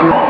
Wrong.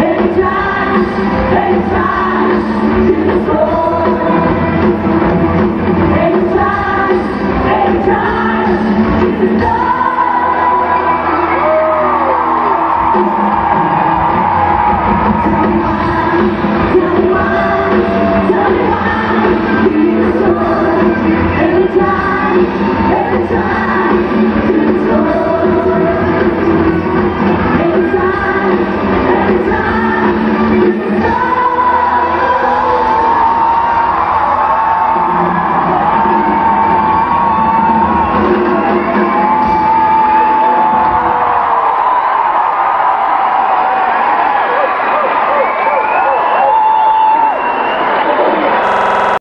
Anytime, anytime,